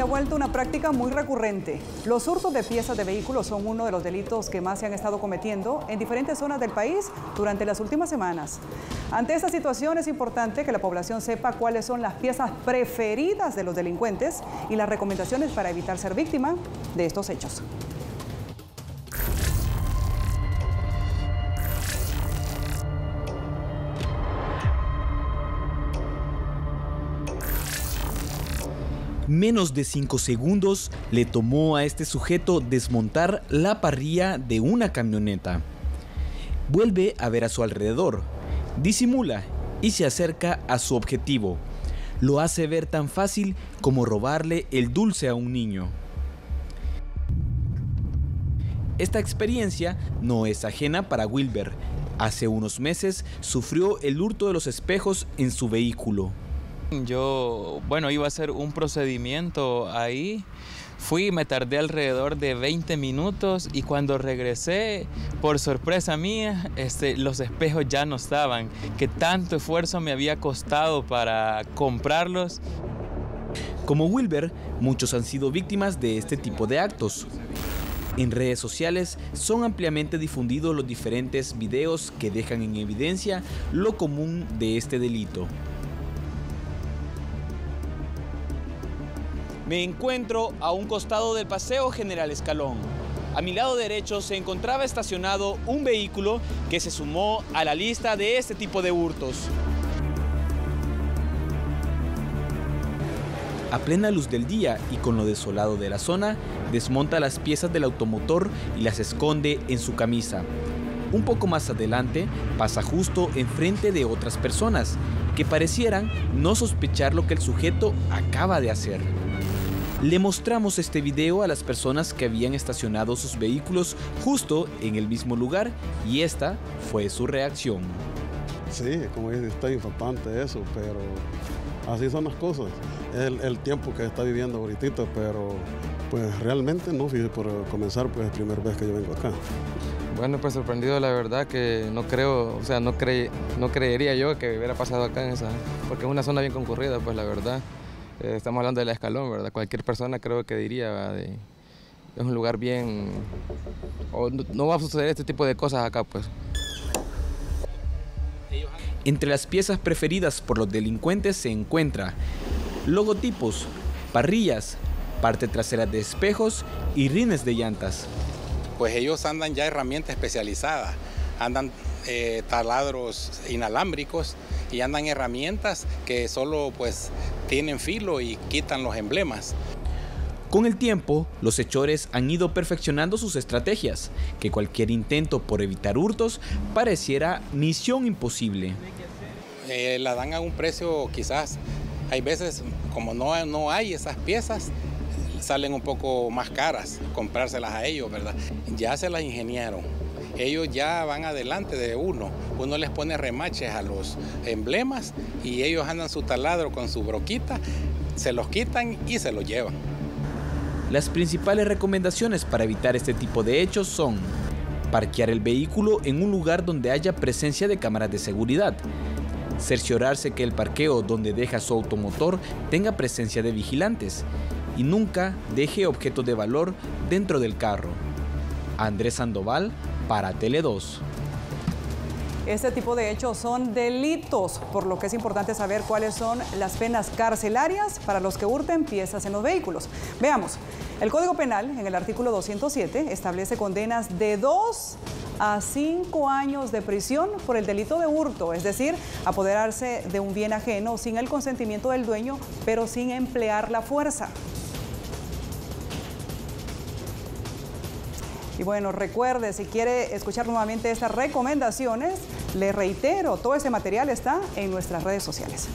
se ha vuelto una práctica muy recurrente. Los hurtos de piezas de vehículos son uno de los delitos que más se han estado cometiendo en diferentes zonas del país durante las últimas semanas. Ante esta situación es importante que la población sepa cuáles son las piezas preferidas de los delincuentes y las recomendaciones para evitar ser víctima de estos hechos. Menos de 5 segundos le tomó a este sujeto desmontar la parrilla de una camioneta. Vuelve a ver a su alrededor, disimula y se acerca a su objetivo. Lo hace ver tan fácil como robarle el dulce a un niño. Esta experiencia no es ajena para Wilber. Hace unos meses sufrió el hurto de los espejos en su vehículo. Yo, bueno, iba a hacer un procedimiento ahí. Fui, me tardé alrededor de 20 minutos y cuando regresé, por sorpresa mía, este, los espejos ya no estaban. Que tanto esfuerzo me había costado para comprarlos. Como Wilber, muchos han sido víctimas de este tipo de actos. En redes sociales son ampliamente difundidos los diferentes videos que dejan en evidencia lo común de este delito. Me encuentro a un costado del Paseo General Escalón. A mi lado derecho se encontraba estacionado un vehículo que se sumó a la lista de este tipo de hurtos. A plena luz del día y con lo desolado de la zona, desmonta las piezas del automotor y las esconde en su camisa. Un poco más adelante, pasa justo enfrente de otras personas que parecieran no sospechar lo que el sujeto acaba de hacer. Le mostramos este video a las personas que habían estacionado sus vehículos justo en el mismo lugar y esta fue su reacción. Sí, como dice, está impactante eso, pero así son las cosas. El, el tiempo que está viviendo ahorita, pero pues realmente no, fíjese, por comenzar, pues es la primera vez que yo vengo acá. Bueno, pues sorprendido la verdad que no creo, o sea, no, cre no creería yo que hubiera pasado acá en esa, porque es una zona bien concurrida, pues la verdad. Eh, estamos hablando del escalón, ¿verdad? Cualquier persona creo que diría, de, es un lugar bien... O no, no va a suceder este tipo de cosas acá, pues. Entre las piezas preferidas por los delincuentes se encuentra logotipos, parrillas, parte trasera de espejos y rines de llantas. Pues ellos andan ya herramientas especializadas, andan eh, taladros inalámbricos y andan herramientas que solo pues tienen filo y quitan los emblemas. Con el tiempo, los hechores han ido perfeccionando sus estrategias, que cualquier intento por evitar hurtos pareciera misión imposible. Eh, la dan a un precio quizás, hay veces como no, no hay esas piezas, salen un poco más caras comprárselas a ellos, ¿verdad? Ya se las ingeniaron. Ellos ya van adelante de uno. Uno les pone remaches a los emblemas y ellos andan su taladro con su broquita, se los quitan y se los llevan. Las principales recomendaciones para evitar este tipo de hechos son parquear el vehículo en un lugar donde haya presencia de cámaras de seguridad, cerciorarse que el parqueo donde deja su automotor tenga presencia de vigilantes y nunca deje objetos de valor dentro del carro. Andrés Sandoval para Tele 2. Este tipo de hechos son delitos, por lo que es importante saber cuáles son las penas carcelarias para los que hurten piezas en los vehículos. Veamos, el Código Penal, en el artículo 207, establece condenas de 2 a 5 años de prisión por el delito de hurto, es decir, apoderarse de un bien ajeno sin el consentimiento del dueño, pero sin emplear la fuerza. Y bueno, recuerde, si quiere escuchar nuevamente estas recomendaciones, le reitero, todo ese material está en nuestras redes sociales.